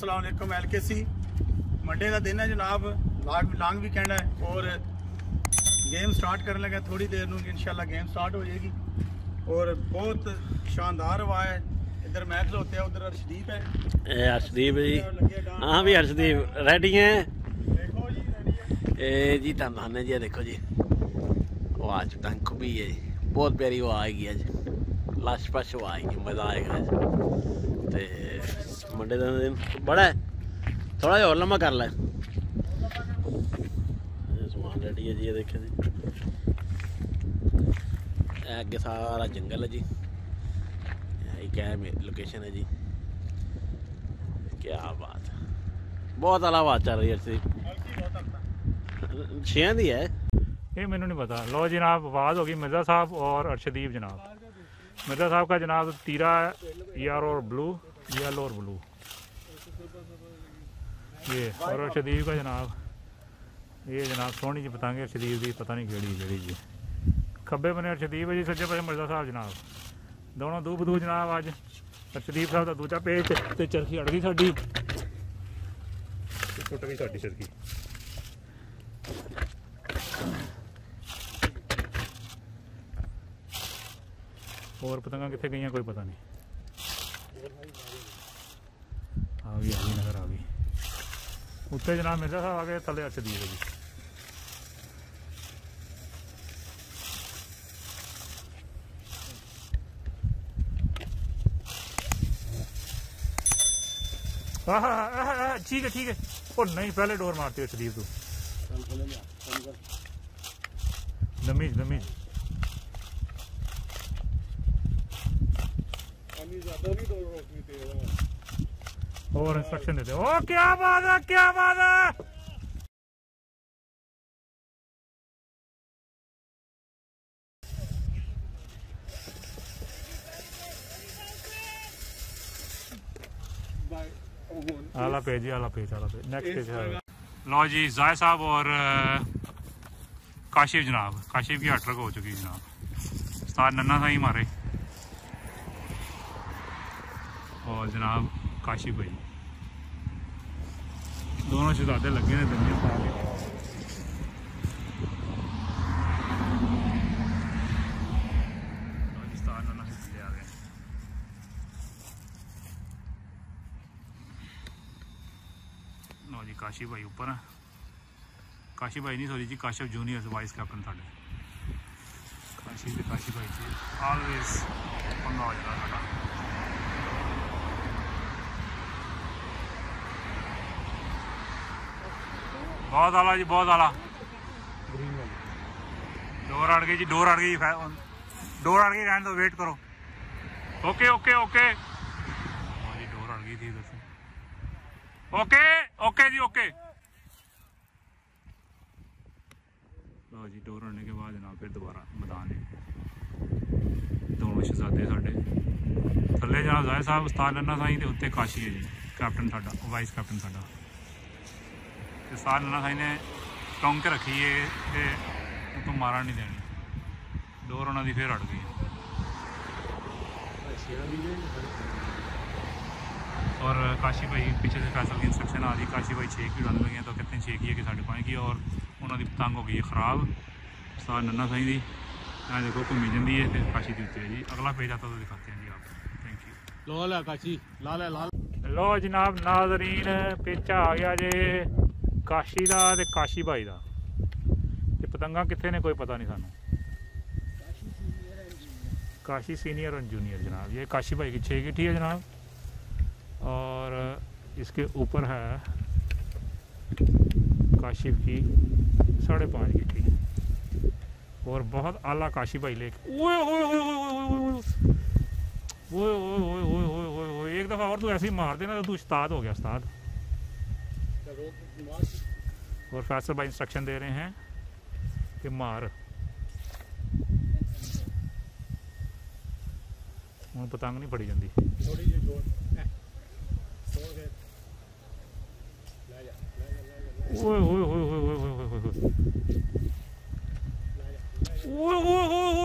अस्सलाम वालेकुम एलकेसी मंडे का दिन है जनाब लाग लांग वीकेंड है और गेम स्टार्ट करने लगे थोड़ी देर में इंशाल्लाह गेम स्टार्ट हो जाएगी और बहुत शानदार हवा है इधर मैं खलोते हैं उधर अर्शदीप है अर्शदीप जी हाँ भी अर्शदीप रेडी हैं देखो जी रेडी है जी धन है जी देखो जी आवाज टंक भी है जी ਬਹੁਤ ਪਿਆਰੀ ਆਵਾਜ਼ ਆਈ ਅੱਜ ਲਸ਼ਪਸ਼ ਆਈ ਮਜ਼ਾ ਆਏਗਾ ਤੇ मंडे का दिन बड़ा है थोड़ा जो लंबा कर ला समान रेडी है जी ये देखे जी अगे सारा जंगल है जी क्या लोकेशन है जी क्या बात बहुत ਬਹੁਤ आवाज़ चल रही ਰਹੀ ਹੈ ਸੀ ਛਿਆਂ ਦੀ ਹੈ। नहीं पता लो जनाब आवाज़ होगी मिर्ज़ा साहब और अर्शदीप जनाब मिर्ज़ा साहब का जनाब तीरा यार और ब्लू येलो और ब्लू ये और शदीव का ਜਨਾਬ ये जनाब सोहनी जी पतंग है शदीव की पता नहीं केड़ी केड़ी ਖੱਬੇ ਬਨੇ ਸ਼ਦੀਪ ਜੀ, ਸੱਜੇ ਪਾਸੇ ਮਿਰਜ਼ਾ ਸਾਹਿਬ ਜਨਾਬ। ਦੋਨੋਂ ਦੂ ਬਦੂ ਜਨਾਬ ਅੱਜ। ਅਰਸ਼ਦੀਪ ਸਾਹਿਬ ਦਾ ਦੂਜਾ ਪੇਜ ਤੇ ਚਰਖੀ ਅੜ ਗਈ ਸਾਡੀ ਟੁੱਟ ਗਈ ਸਾਡੀ ਚਰਖੀ। ਹੋਰ ਪਤੰਗਾਂ ਕਿੱਥੇ ਗਈਆਂ, ਕੋਈ ਪਤਾ ਨਹੀਂ। ਉੱਤੇ ਜਨਾਬ ਮਿਰਜ਼ਾ ਸਾਹਿਬ ਆ ਗਏ ਥੱਲੇ ਅਰਸ਼ਦੀਪ ਹੈ ਜੀ आह, आह, आह, आह, ठीक है ठीक है ओ नहीं पहले डोर मारती अरशदीप तू दमीज दमीज और इंस्ट्रक्शन देते ओ क्या बात है क्या बात है? आला पेज आला पेज आला पेज। नेक्स्ट पेज लो जी जाय साहब और काशिफ जनाब। काशिफ की हटरक हो चुकी जनाब। उस्ताद नन्ना साई मारे और जनाब काशी भाई। दोनों शहजादे लगे ने दुनिया जी, काशी भाई ऊपर हैं। काशी भाई नहीं सॉरी जी काशव जूनियर वाइस कैप्टन साढ़े। काशी काशी भाई जी ऑलवेज पंगा हो जाता है बहुत आला जी, बहुत आला। डोर अड़ गई जी, डोर अड़ गई। डोर अड़ गई, रहने दो वेट करो। ओके ओके ओके जी, डोर अड़ गई थी इधर ओके ओके जी ओके लो जी, डोर अड़ने के बाद जनाब फिर दोबारा मैदान है। दोनों शहजादे साढ़े। थले जनाब ज़ाहिर साहब, उस्ताद नन्ना साई तो उत्ते काशी है जी। कैप्टन साढ़ा कैप्टन साढ़ा। ਤੇ ਉਸਤਾਦ ਨੰਨਾ ਸਾਈਂ ਨੇ ਟੌਂਕ ਕੇ ਰੱਖੀ ਹੈ ਤੇ ਉਹ ਤੋਂ ਮਾਰਨ ਨਹੀਂ ਦੇਣੀ ਡੋਰ ਉਹਨਾਂ ਦੀ ਫਿਰ ਅੜ ਗਈ और काशी भाई पीछे से फैसल की इंस्ट्रक्शन आ रही काशी भाई छेक भी डालने लगे हैं तो कहते हैं छेक ही है कि साढ़े पाँच की और उन्होंने पतंग हो गई है खराब सार नन्ना साई दी यहाँ देखो घूमी जाती है फिर काशी दी उत्ते है जी अगला पेज आता तो दिखाते हैं जी आपको थैंक यू लो ਲੈ ਕਾਚੀ ਲਾ ਲੈ ਲਾ ਲੋ ਜਨਾਬ ਨਾਜ਼ਰੀਨ ਪੇਚਾ ਆ ਗਿਆ ਜੇ ਕਾਸ਼ੀ ਦਾ ਤੇ ਕਾਸ਼ੀ ਭਾਈ ਦਾ ਤੇ ਪਤੰਗਾਂ ਕਿੱਥੇ ਨੇ ਕੋਈ ਪਤਾ ਨਹੀਂ ਸਾਨੂੰ काशी सीनियर और जूनियर जनाब ये काशी भाई की छः गिट्टी है जनाब और इसके ऊपर है काशिफ की साढ़े पाँच गिट्टी और बहुत आला काशी भाई लेके ओए ओए ओए ओए ओए ओए ओए ओए ओए ओए ओए ओए ओए ओए एक दफ़ा और तू ऐसे ही मार देना तो तू उस्ताद हो गया उस्ताद और फैसल भाई इंस्ट्रक्शन दे रहे हैं कि मार ਹੁਣ ਪਤੰਗ ਨਹੀਂ ਫੜੀ ਜਾਂਦੀ ਥੋੜੀ ਜਿਹੀ ਛੋੜ ਛੋੜ ਕੇ ਲੈ ਜਾ ਓਏ ਓਏ ਓਏ ਓਏ ਓਏ ਓਏ ਓਏ ਓਏ ਓਏ ਓਏ ਓਏ ਓਏ ਓਏ ਓਏ ਓਏ ਓਏ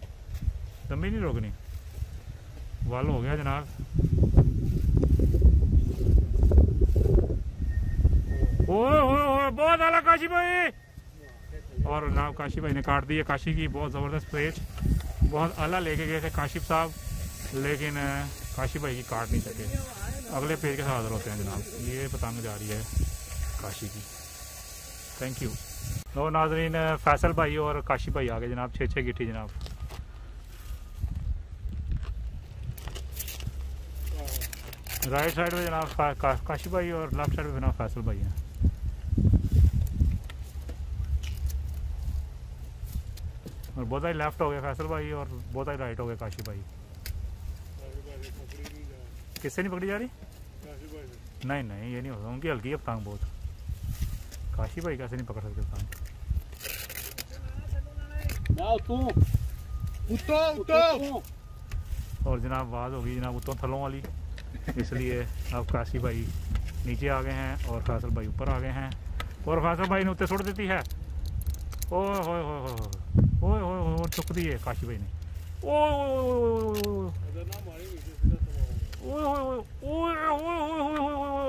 ਓਏ ਓਏ वल हो गया जनाब बहुत आला काशी भाई। और जनाब काशी भाई ने काट दी है, काशी की बहुत ज़बरदस्त पेज बहुत आला लेके गए थे काशिफ साहब, लेकिन काशी भाई की काट नहीं सके। अगले पेज के साथ हाजिर होते हैं, जनाब। ये पतंग जा रही है काशी की। थैंक यू नो नाजरीन फैसल भाई और काशी भाई आ गए, जनाब। छः छः गिट्टी, जनाब। राइट साइड में जनाब का, का, काशी भाई और लेफ़्ट साइड में जनाब फैसल भाई हैं। और बहुत ही लेफ़्ट हो गए फैसल भाई और बहुत ही राइट हो गए काशी भाई। किससे नहीं पकड़ी जा रही? नहीं नहीं ये नहीं होगा उनकी हल्की है पतंग बहुत। काशी भाई कैसे नहीं पकड़ सकते पतंग? और जनाब आवाज़ होगी जनाब उत्तों थलों वाली। इसलिए अब काशी भाई नीचे आ गए हैं और फासल भाई ऊपर आ गए हैं और फासल भाई ने उत्ते सुट देती है ओ हो हो हो चुक दी है काशी भाई ने ओ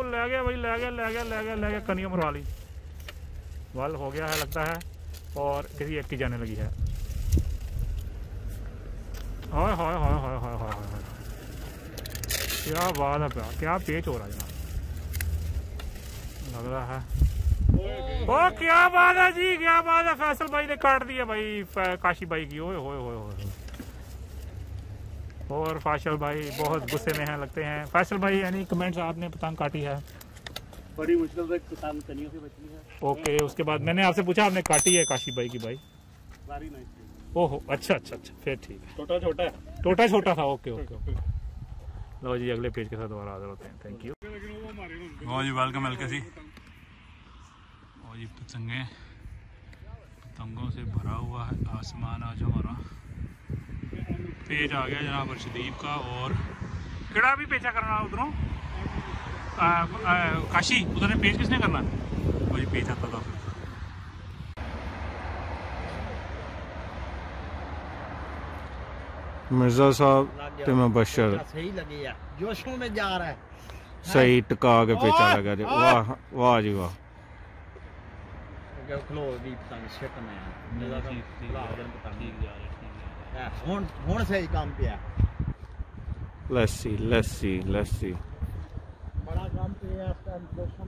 ले गया भाई लै गया लै गया लै गया लै गया कनिया मरा ली वाल हो गया है लगता है और किसी एक ही जाने लगी है हाय हाय हाय हाय हाय हाय क्या बात है प्यार क्या पेच हो रहा है जनाब लग रहा है। ओ क्या बात है जी क्या बात है? फैसल भाई ने काट दिया भाई काशी भाई की। ओए होए होए होए और फैसल भाई बहुत गुस्से में हैं लगते हैं। फैसल भाई यानी कमेंट्स आपने पतंग काटी है? बड़ी मुश्किल से किसान कनियों से बची है। ओके उसके बाद मैंने आपसे पूछा आपने काटी है काशी भाई की भाई? ओहो अच्छा अच्छा अच्छा फिर ठीक है। छोटा छोटा है। टोटा छोटा था ओके ओके ओके। लो जी अगले पेज के साथ दोबारा हाजिर होते हैं। थैंक यू लो जी वेलकम वेलकम जी और जी पतंगे पतंगों से भरा हुआ है आसमान आज हमारा। पेज आ गया जनाब अर्शदीप का और केड़ा भी पेचा करना उधरों? काशी उधर पेज किसने करना? वो जी पेज आता था। फिर मिर्ज़ा साहब सकते हो मैं बशर सही लगेगा जोशों में जा रहा है सही टका के पेचा लगा दे वाह वाह जी वाह लस्सी लस्सी लस्सी बड़ा काम पे है आपका जोशों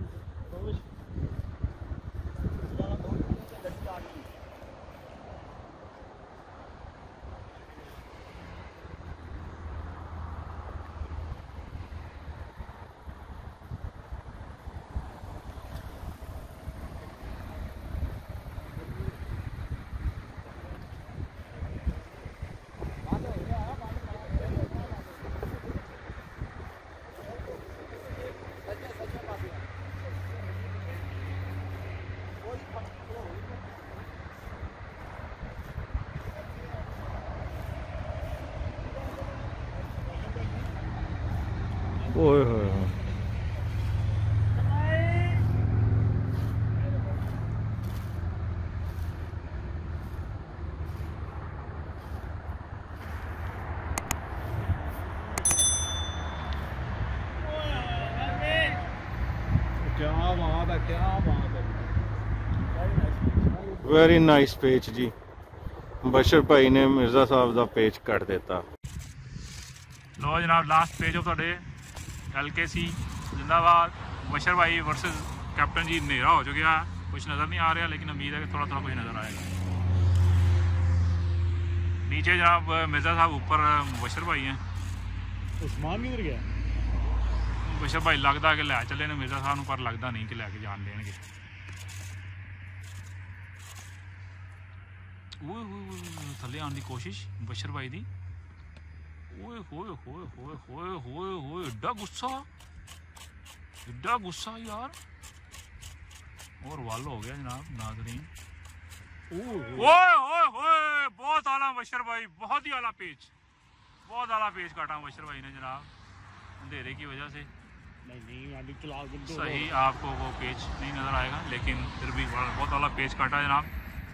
ओए हो वेरी नाइस पेज जी। बशर भाई ने मिर्ज़ा साहब का पेज कट दिता। ਲੋ जनाब लास्ट पेज ਆਫ ਦਾ एल जिंदाबाद बशर भाई वर्सेस कैप्टन जी नेरा हो चुका है कुछ नज़र नहीं आ रहा लेकिन उम्मीद है कि थोड़ा थोड़ा कुछ नज़र आएगा नीचे जनाब मिर्ज़ा साहब ऊपर बशर भाई हैं उस्मान किधर गया बशर भाई लगता कि लै चले मिर्ज़ा साहब पर लगता नहीं कि लैके जान लेंगे थले आने की कोशिश बशर भाई की ओए होए होए होए होए होए होए गुस्सा गुस्सा यार और वाल हो गया जनाब ओए होए बहुत आला बशर भाई बहुत ही आला पेच। बहुत आला पेच काटा बशर भाई ने जनाब अंधेरे की वजह से। नहीं नहीं सही आपको वो पेज नहीं नज़र आएगा लेकिन फिर भी बहुत आला पेज काटा जनाब।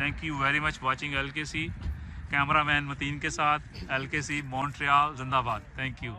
Thank you very much watching L K C cameraman Mateen के साथ एल के सी मॉन्ट्रियाल जिंदाबाद। Thank you